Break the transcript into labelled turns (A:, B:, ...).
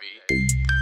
A: Ivy.